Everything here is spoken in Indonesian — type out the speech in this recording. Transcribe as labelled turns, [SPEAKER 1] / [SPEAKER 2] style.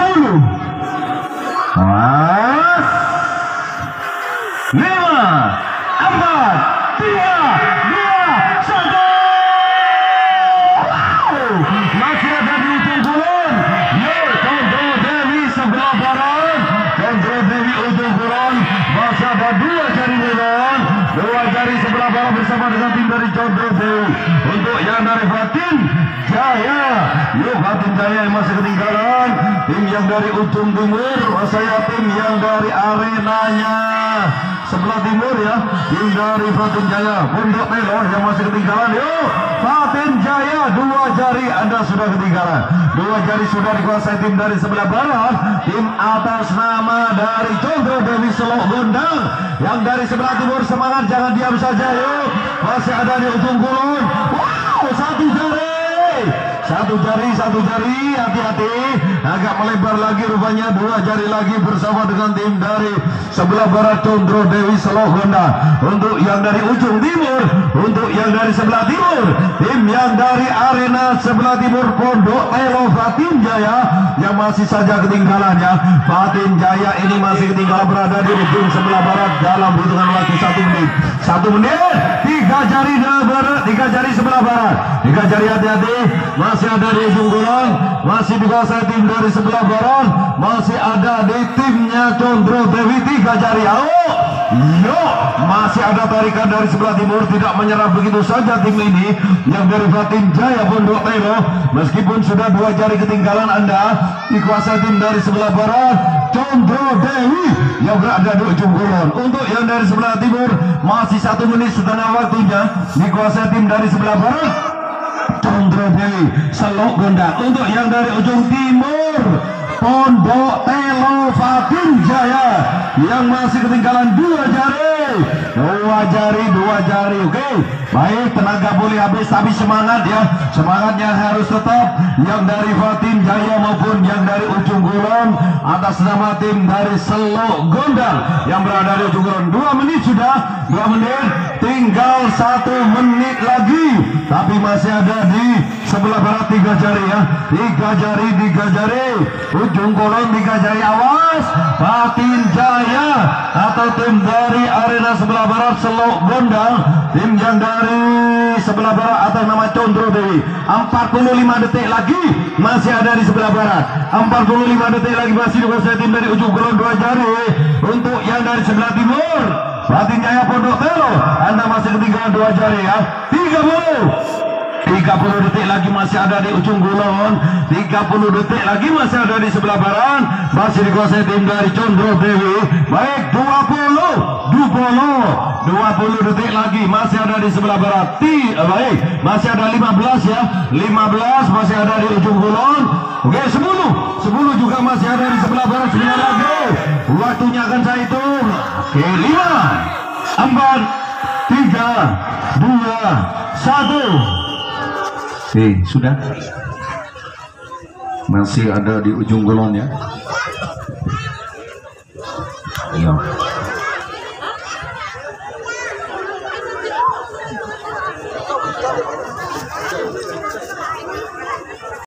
[SPEAKER 1] sepuluh, Mas. lima, empat, tiga, dua, satu. Wow! Masih ada di ujung. Yo, Condro Dewi sebelah barat. Condro Dewi ujung kulon. Masih ada dua jari kulon. Dua jari sebelah barat bersama dengan tim dari Condro Dewi. Untuk yang dari Fatin Jaya. Yo, Fatin Jaya yang masih ketinggalan. Tim yang dari ujung timur. Saya tim yang dari arenanya. Sebelah timur ya tim dari Fatin Jaya. Pondok Melo yang masih ketinggalan. Yuk Fatin Jaya dua jari anda sudah ketinggalan. Dua jari sudah dikuasai tim dari sebelah barat. Tim atas nama dari Condro Dewi Selok Gondang. Yang dari sebelah timur semangat jangan diam saja yuk masih ada di ujung satu jari satu jari, satu jari, hati-hati. Agak melebar lagi rupanya dua jari lagi bersama dengan tim dari sebelah barat Condro Dewi Selohonda. Untuk yang dari ujung timur, untuk yang dari sebelah timur, tim yang dari arena sebelah timur Pondok Elo Fatin Jaya yang masih saja ketinggalannya. Fatin Jaya ini masih ketinggalan berada di ujung sebelah barat dalam hitungan waktu satu menit. Satu menit, tiga jari dari barat, tiga jari sebelah barat, tiga jari hati-hati. Masih ada di ujung gulung, masih dikuasai tim dari sebelah barat, masih ada di timnya Condro Dewi tiga jari. Ayo, yo, masih ada tarikan dari sebelah timur, tidak menyerah begitu saja tim ini yang dari Fatin Jaya Pondok Telo. Meskipun sudah dua jari ketinggalan Anda, dikuasai tim dari sebelah barat, Condro Dewi yang berada di ujung gulung. Untuk yang dari sebelah timur, masih satu menit setengah waktunya, dikuasai tim dari sebelah barat. Condro Dewi Selok Gondang untuk yang dari ujung timur Pondok Telo Fatin Jaya yang masih ketinggalan dua jari. Dua jari dua jari oke. Baik tenaga boleh habis tapi semangat ya. Semangatnya harus tetap. Yang dari Fatin Jaya maupun yang dari ujung gulung atas nama tim dari Selok Gondang. Yang berada di ujung gulung dua menit sudah dua menit. Tinggal satu menit lagi. Tapi masih ada di sebelah barat tiga jari ya. Tiga jari tiga jari. Ujung kolom tiga jari awas Fatin Jaya atau tim dari arena sebelah barat Selok Gondang. Tim yang dari sebelah barat atas nama Condro Dewi. 45 detik lagi masih ada di sebelah barat. 45 detik lagi masih dikuasai tim dari ujung kolom dua jari. Untuk yang dari sebelah timur Fatin Jaya Pondok Telo. Anda masih ketinggalan dua jari ya. 30 30 detik lagi masih ada di ujung gulung 30 detik lagi masih ada di sebelah barat. Masih dikuasai tim dari Condro Dewi. Baik 20 20 20 detik lagi masih ada di sebelah barat. Ti, eh, baik. Masih ada 15 ya. 15 masih ada di ujung gulung oke 10 10 juga masih ada di sebelah barat. 9 lagi. Waktunya akan saya hitung. Oke 5 4 3 2 1 Nih, sudah? Masih ada di ujung golon ya? Iya.